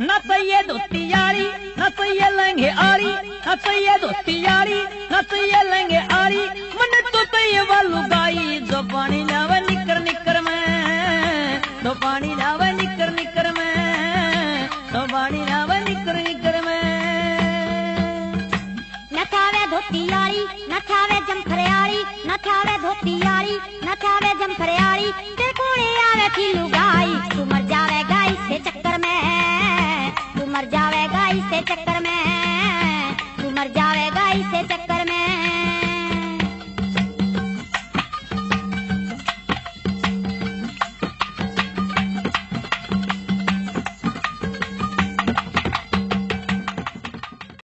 न चाहिए धोती यारी, न चाहिए लहंगे आरी, न चाहिए धोती यारी, न चाहिए लहंगे आरी। मन तो चाहिए वालू गाई, जो पानी लावे निकर निकर में तो पानी लावे निकर निकर में तो पानी लावे निकर निकर में। न थावे धोती यारी, न थावे जमखरियारी न थावे धोती यारी, न थावे जमखरियारी तेरे कोने आवे थी लुगाई तू इसे चक्कर में तू मर जावेगा इसे चक्कर में।